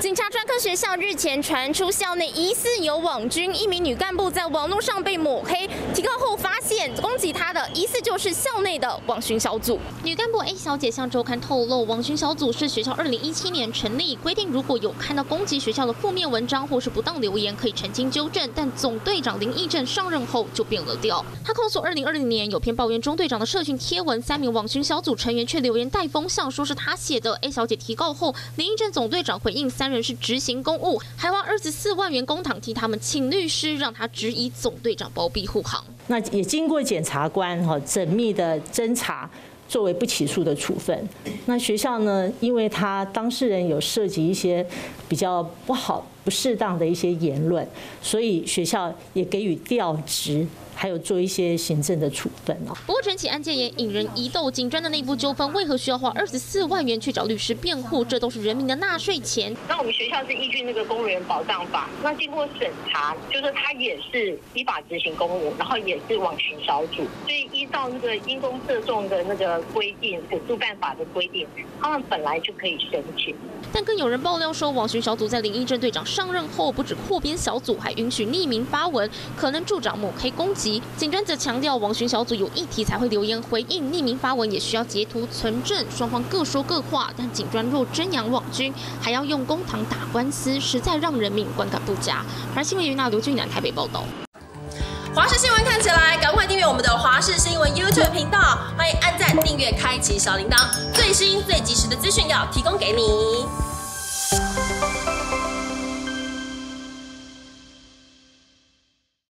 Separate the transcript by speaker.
Speaker 1: 警察专科学校日前传出校内疑似有网军，一名女干部在网络上被抹黑，提告后攻击她的疑似就是校内的网巡小组。女干部 A 小姐向周刊透露，网巡小组是学校2017年成立，规定如果有看到攻击学校的负面文章或是不当留言，可以澄清纠正。但总队长林义正上任后就变了调，他控诉2020年有篇抱怨中队长的社群贴文，三名网巡小组成员却留言带风向，说是他写的。A 小姐提告后，林义正总队长回应三人是执行公务，还花二十四万元公堂替他们请律师，让他质疑总队长包庇护航。
Speaker 2: 那也经过检察官哈缜密的侦查，作为不起诉的处分。那学校呢，因为他当事人有涉及一些比较不好、不适当的一些言论，所以学校也给予调职。还有做一些行政的处分哦。
Speaker 1: 不过整起案件也引人疑窦，警专的内部纠纷为何需要花二十四万元去找律师辩护？这都是人民的纳税钱。
Speaker 3: 那我们学校是依据那个公务员保障法，那经过审查，就是他也是依法执行公务，然后也是网巡小组，所以依照那个因公涉众的那个规定，补助办法的规定，他们本来就可以申请。
Speaker 1: 但更有人爆料说，网巡小组在林义正队长上任后，不止扩编小组，还允许匿名发文，可能助长抹黑攻击。警专则强调，网巡小组有议题才会留言回应，匿名发文也需要截图存证，双方各说各话。但警专若真扬网军，还要用公堂打官司，实在让人民观感不佳。而新闻云娜刘俊南台北报道。
Speaker 4: 华视新闻看起来，赶快订阅我们的华视新闻 YouTube 频道，欢迎按赞、订阅、开启小铃铛，最新最及时的资讯要提供给你。